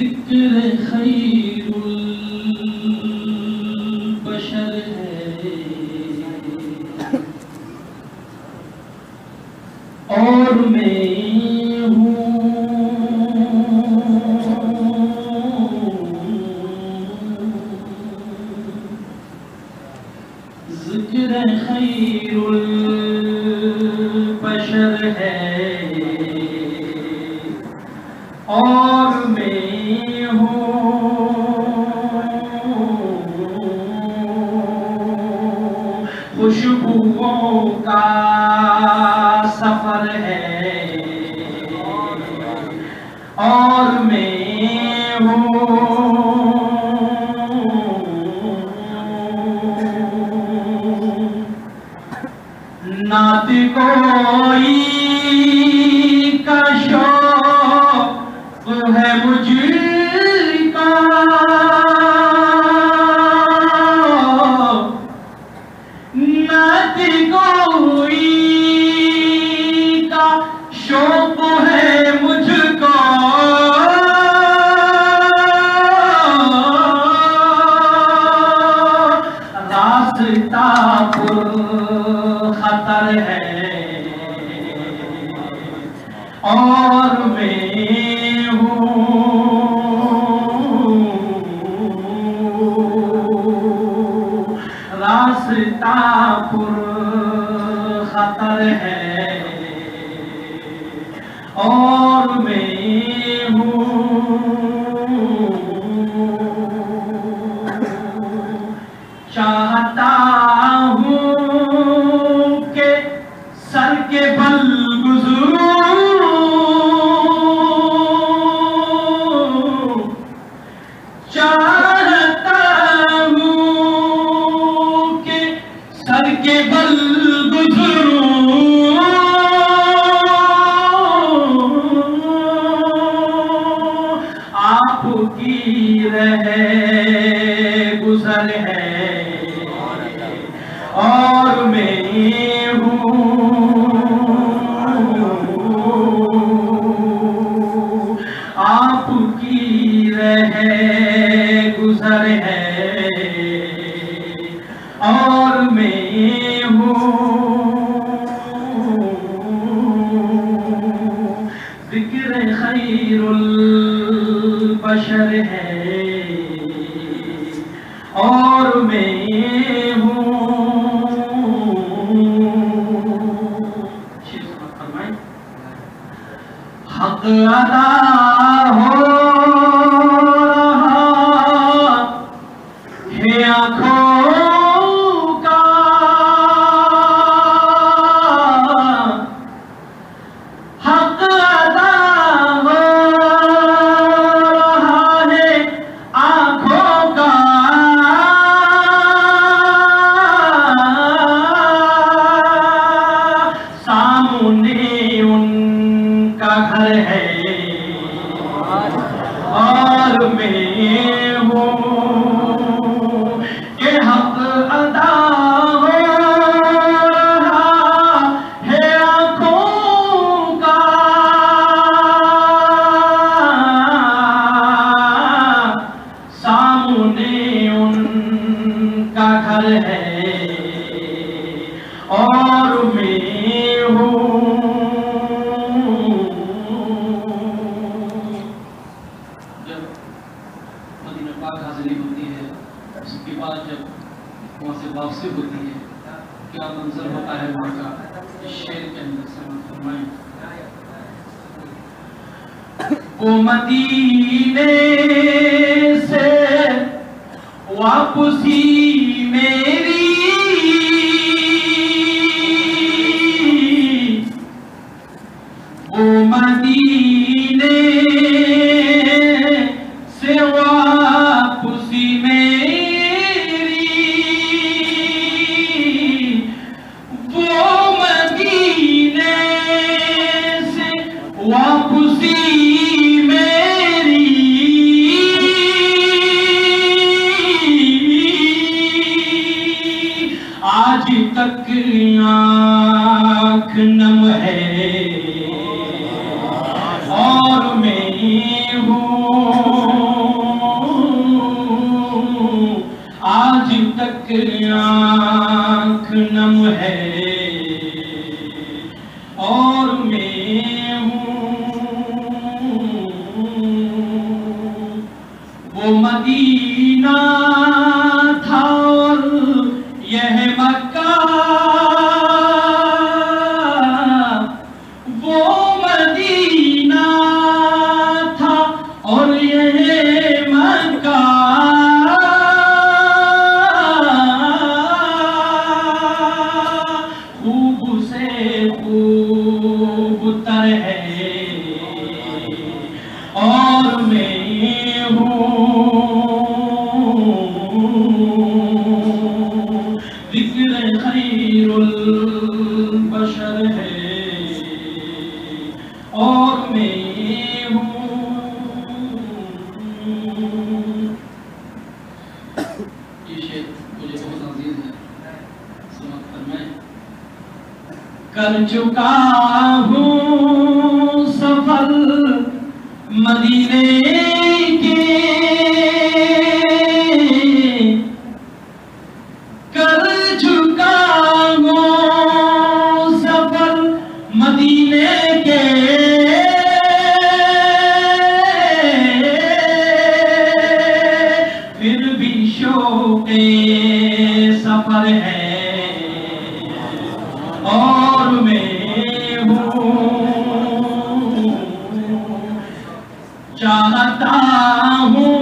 ذکر خیر البشر ہے۔ اور میں ہوں۔ ذکر خیر البشر ہے۔ اور ہے اور میں ہوں خطر ہے۔ اور میں ہوں۔ راستہ پر خطر ہے۔ اور میں ہوں۔ چاہتا ہوں آپ کی رہے گزر ہے۔ اور میں ہوں۔ حق ادا وہاں سے ہوتی ہے۔ کیا منظر ہوتا ہے وہاں کا؟ اس شعر کے اندر سمجھ فرمائیں۔ وہ مدینے سے واپسی میری وہ مدینے واپسی میری آج تک آنکھ نم ہے اور میں ہوں آج تک آنکھ نم ہے مجھے بہت ہے۔ کر کر چکا ہوں سفر مدینے پہ سفر ہے اور میں ہوں۔ چاہتا ہوں